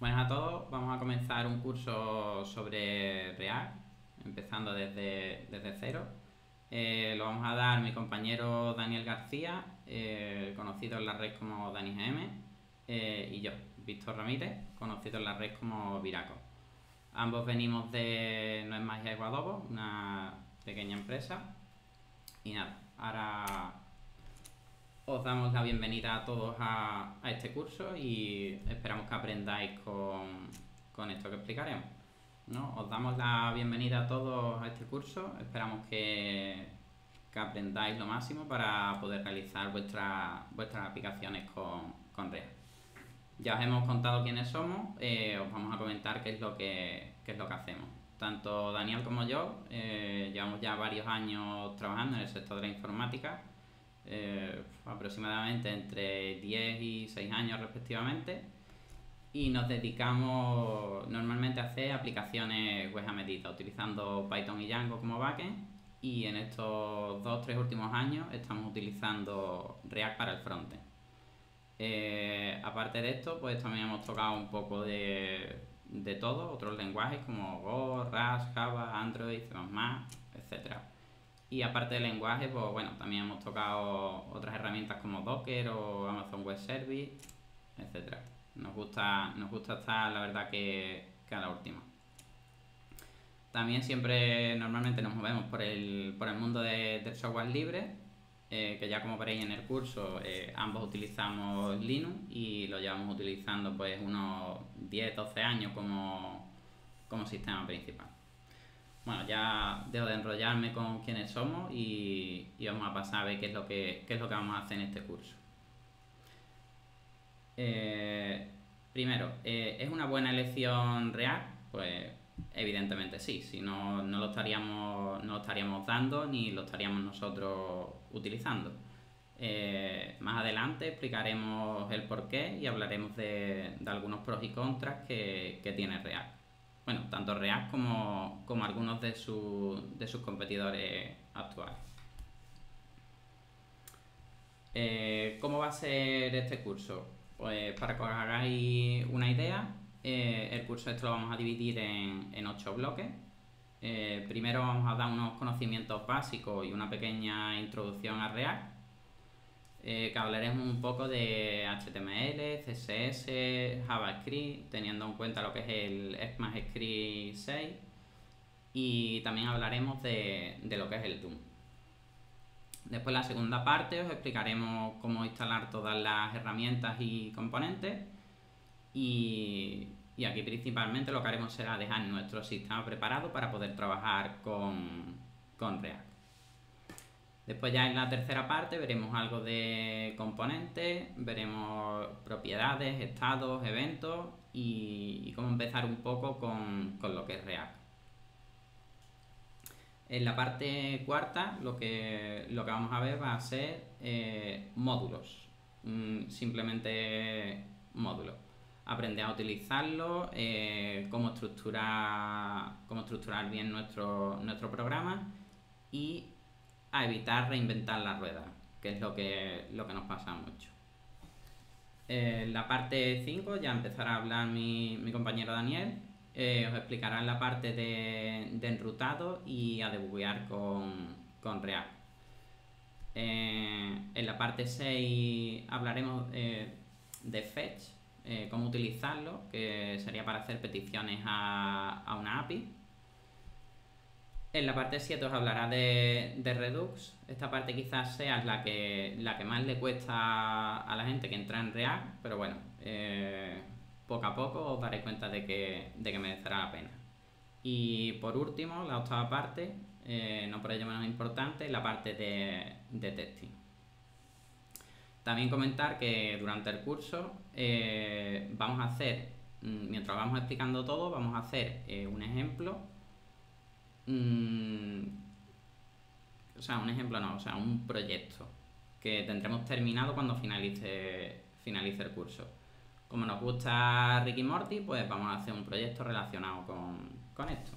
Buenas a todos, vamos a comenzar un curso sobre React, empezando desde, desde cero. Eh, lo vamos a dar mi compañero Daniel García, eh, conocido en la red como DaniGM, eh, y yo, Víctor Ramírez, conocido en la red como Viraco. Ambos venimos de No es Magia Adobo, una pequeña empresa. Y nada, ahora os damos la bienvenida a todos a, este curso y esperamos que aprendáis con, esto que explicaremos. ¿no? Os damos la bienvenida a todos a este curso, esperamos que, aprendáis lo máximo para poder realizar vuestras aplicaciones con, con React. Ya os hemos contado quiénes somos, eh, os vamos a comentar qué es lo que, es lo que hacemos. Tanto Daniel como yo eh, llevamos ya varios años trabajando en el sector de la informática eh, aproximadamente entre 10 y 6 años respectivamente y nos dedicamos normalmente a hacer aplicaciones web a medida utilizando Python y Django como backend y en estos 2-3 últimos años estamos utilizando React para el frontend. Eh, aparte de esto, pues también hemos tocado un poco de, de todo, otros lenguajes como Go, Rust, Java, Android, C++, etcétera. Y aparte del lenguaje, pues bueno, también hemos tocado otras herramientas como Docker o Amazon Web Service, etcétera. Nos gusta, nos gusta estar, la verdad, que, a la última. También siempre, normalmente nos movemos por el, por el mundo del software libre, eh, que ya como veréis en el curso, eh, ambos utilizamos Linux y lo llevamos utilizando pues unos 10-12 años como, como sistema principal. Bueno, ya dejo de enrollarme con quiénes somos y, vamos a pasar a ver qué es lo que, es lo que vamos a hacer en este curso. Eh, primero, eh, ¿es una buena elección real? Pues evidentemente sí, si no, no, lo estaríamos, no lo estaríamos dando ni lo estaríamos nosotros utilizando. Eh, más adelante explicaremos el porqué y hablaremos de, algunos pros y contras que, que tiene React bueno, tanto React como, algunos de, de sus competidores actuales. Eh, ¿Cómo va a ser este curso? Pues para que os hagáis una idea, eh, el curso este lo vamos a dividir en, ocho bloques. Eh, primero vamos a dar unos conocimientos básicos y una pequeña introducción a React eh, que hablaremos un poco de HTML, CSS, JavaScript, teniendo en cuenta lo que es el ECMAScript 6 y también hablaremos de, lo que es el Doom. Después la segunda parte os explicaremos cómo instalar todas las herramientas y componentes y, aquí principalmente lo que haremos será dejar nuestro sistema preparado para poder trabajar con, con React. Después ya en la tercera parte veremos algo de componentes, veremos propiedades, estados, eventos y, cómo empezar un poco con, lo que es React. En la parte cuarta lo que, lo que vamos a ver va a ser eh, módulos, simplemente módulos. Aprender a utilizarlos, eh, cómo, estructurar, cómo estructurar bien nuestro, nuestro programa y a evitar reinventar la rueda, que es lo que, lo que nos pasa mucho. En la parte 5 ya empezará a hablar mi, compañero Daniel, eh, os explicará la parte de, enrutado y a debuguear con, con React. Eh, en la parte 6 hablaremos eh, de Fetch, cómo utilizarlo, que sería para hacer peticiones a, a una API. En la parte 7 os hablará de, Redux. Esta parte quizás sea la que, la que más le cuesta a la gente que entra en React, pero bueno, eh, poco a poco os daréis cuenta de que, de merecerá la pena. Y por último, la octava parte, eh, no por ello menos importante, la parte de, testing. También comentar que durante el curso eh, vamos a hacer, mm, mientras vamos explicando todo, vamos a hacer un ejemplo Mm, o sea, un ejemplo no, o sea, un proyecto que tendremos terminado cuando finalice, finalice el curso. Como nos gusta Ricky Morty, pues vamos a hacer un proyecto relacionado con, con esto.